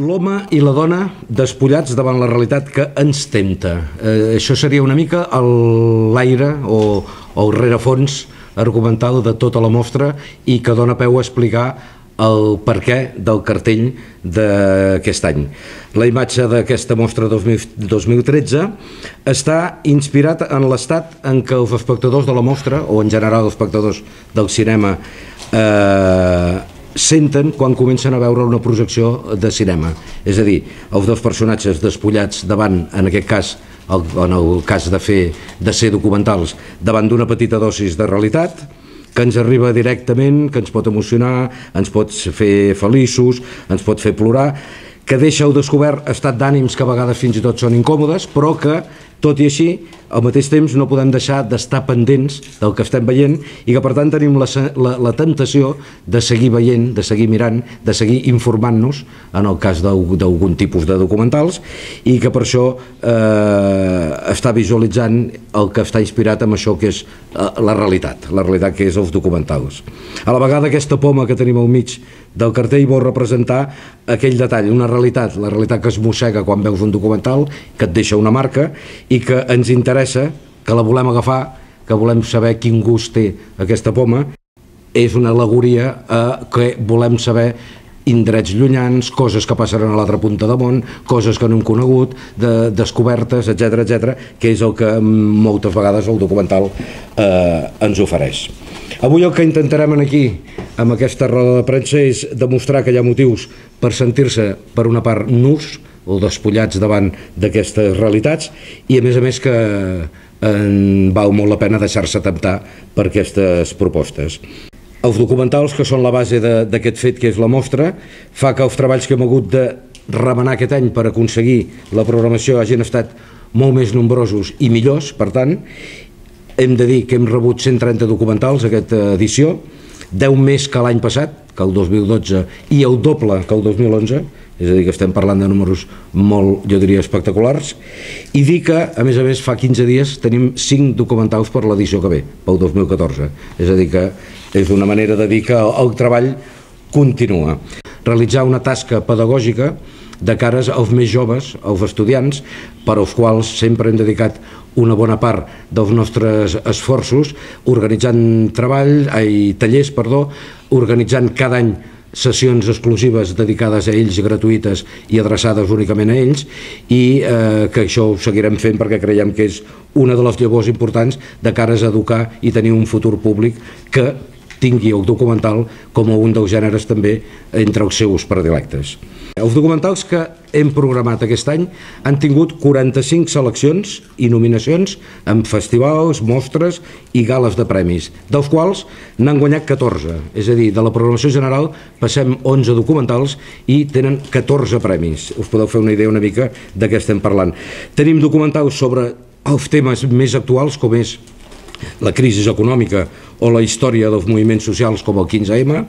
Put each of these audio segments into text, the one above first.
L'home i la dona despullats davant la realitat que ens tempta. Eh, això seria una mica l'aire o, o el rerefons argumental de tota la mostra i que dona peu a explicar el per què del cartell d'aquest any. La imatge d'aquesta mostra 2013 està inspirat en l'estat en què els espectadors de la mostra, o en general els espectadors del cinema, eh, senten quan comencen a veure una projecció de cinema. És a dir, els dos personatges despullats davant, en aquest cas, el, en el cas de, fer, de ser documentals, davant d'una petita dosis de realitat, que ens arriba directament, que ens pot emocionar, ens pot fer feliços, ens pot fer plorar, que deixa al descobert estat d'ànims que a vegades fins i tot són incòmodes, però que tot i així, al mateix temps no podem deixar d'estar pendents del que estem veient i que per tant tenim la, la, la tentació de seguir veient, de seguir mirant, de seguir informant-nos en el cas d'algun tipus de documentals i que per això eh, està visualitzant el que està inspirat amb això que és eh, la realitat, la realitat que és els documentals. A la vegada aquesta poma que tenim al mig del cartell vol representar aquell detall, una realitat, la realitat que es mossega quan veus un documental, que et deixa una marca i que ens interessa, que la volem agafar, que volem saber quin gust té aquesta poma, és una alegoria a que volem saber indrets llunyans, coses que passaran a l'altra punta de món, coses que no hem conegut, de, descobertes, etc etc, que és el que moltes vegades el documental eh, ens ofereix. Avui el que intentarem aquí, amb aquesta roda de premsa, és demostrar que hi ha motius per sentir-se, per una part, nus o despullats davant d'aquestes realitats i, a més a més, que en val molt la pena deixar-se temptar per aquestes propostes. Els documentals, que són la base d'aquest fet que és la mostra, fa que els treballs que hem hagut de remenar aquest any per aconseguir la programació hagin estat molt més nombrosos i millors, per tant, hem de dir que hem rebut 130 documentals aquesta edició, 10 més que l'any passat, que el 2012, i el doble que el 2011, és a dir, que estem parlant de números molt, jo diria, espectaculars, i dir que, a més a més, fa 15 dies tenim 5 documentals per l'edició que ve, pel 2014. És a dir, que és una manera de dir que el treball continua. Realitzar una tasca pedagògica de cares als més joves, als estudiants, per als quals sempre hem dedicat una bona part dels nostres esforços organitzant treball, ai, tallers, perdó, organitzant cada any sessions exclusives dedicades a ells, gratuïtes i adreçades únicament a ells i eh, que això ho seguirem fent perquè creiem que és una de les llavors importants de cares a educar i tenir un futur públic que tingui el documental com a un dels gèneres també entre els seus predilectes. Els documentals que hem programat aquest any han tingut 45 seleccions i nominacions en festivals, mostres i gales de premis, dels quals n'han guanyat 14, és a dir, de la programació general passem 11 documentals i tenen 14 premis. Us podeu fer una idea una mica de què estem parlant. Tenim documentals sobre els temes més actuals com és la crisi econòmica o la història dels moviments socials com el 15M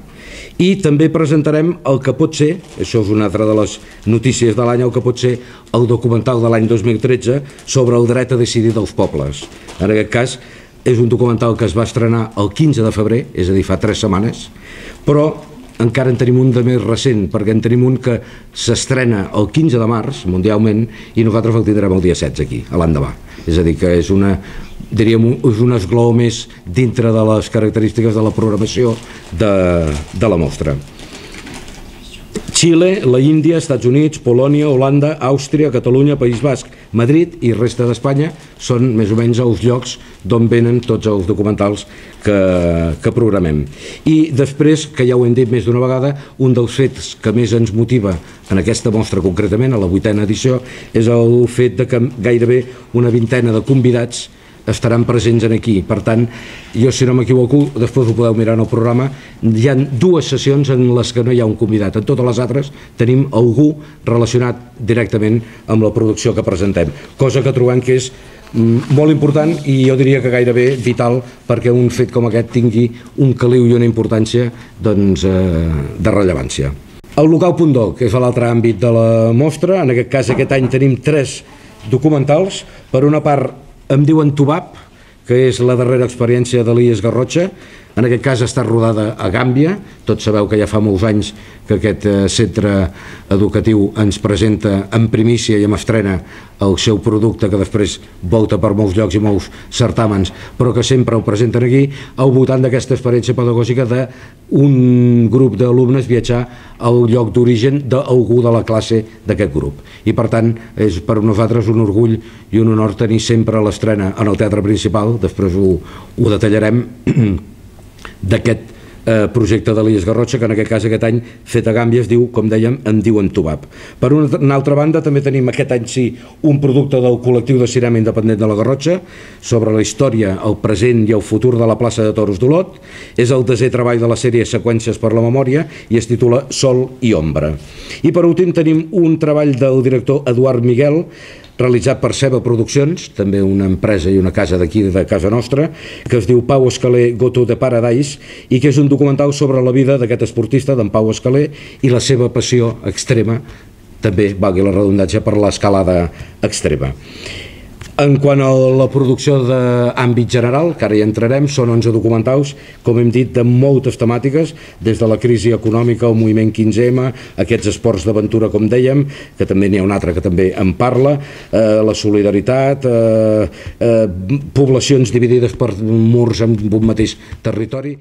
i també presentarem el que pot ser, això és una altra de les notícies de l'any, el que pot ser el documental de l'any 2013 sobre el dret a decidir dels pobles. En aquest cas és un documental que es va estrenar el 15 de febrer, és a dir, fa tres setmanes, però encara en tenim un de més recent, perquè en tenim un que s'estrena el 15 de març, mundialment, i nosaltres el tindrem el dia 16 aquí, a l'endemà. És a dir, que és una, diríem, és un esglau més dintre de les característiques de la programació de, de la mostra. Xile, la Índia, Estats Units, Polònia, Holanda, Àustria, Catalunya, País Basc, Madrid i resta d'Espanya són més o menys els llocs d'on venen tots els documentals que, que programem. I després, que ja ho hem dit més d'una vegada, un dels fets que més ens motiva en aquesta mostra concretament, a la vuitena edició, és el fet de que gairebé una vintena de convidats estaran presents en aquí. Per tant, jo si no m'equivoco, després ho podeu mirar en el programa, hi han dues sessions en les que no hi ha un convidat. En totes les altres tenim algú relacionat directament amb la producció que presentem, cosa que trobem que és mm, molt important i jo diria que gairebé vital perquè un fet com aquest tingui un caliu i una importància doncs, eh, de rellevància. El local Pundó, que és l'altre àmbit de la mostra, en aquest cas aquest any tenim tres documentals, per una part em diuen Tubap, que és la darrera experiència d'Elias Garrotxa, en aquest cas està rodada a Gàmbia, tots sabeu que ja fa molts anys que aquest eh, centre educatiu ens presenta en primícia i amb estrena el seu producte que després volta per molts llocs i molts certàmens, però que sempre ho presenten aquí, al voltant d'aquesta experiència pedagògica d'un grup d'alumnes viatjar al lloc d'origen d'algú de la classe d'aquest grup. I per tant, és per nosaltres un orgull i un honor tenir sempre l'estrena en el teatre principal, després ho, ho detallarem, d'aquest eh, projecte de l'Illes Garrotxa, que en aquest cas aquest any fet a Gàmbia es diu, com dèiem, en diuen Tubab. Per una, una altra banda, també tenim aquest any sí un producte del col·lectiu de cinema independent de la Garrotxa sobre la història, el present i el futur de la plaça de Toros d'Olot. És el desè treball de la sèrie Seqüències per la memòria i es titula Sol i ombra. I per últim tenim un treball del director Eduard Miguel realitzat per Ceba Produccions, també una empresa i una casa d'aquí, de casa nostra, que es diu Pau Escaler Goto de Paradise i que és un documental sobre la vida d'aquest esportista, d'en Pau Escaler, i la seva passió extrema, també, valgui la redundància, per l'escalada extrema. En quant a la producció d'àmbit general, que ara hi entrarem, són 11 documentals, com hem dit, de moltes temàtiques, des de la crisi econòmica, el moviment 15M, aquests esports d'aventura, com dèiem, que també n'hi ha un altre que també en parla, eh, la solidaritat, eh, eh, poblacions dividides per murs en un mateix territori...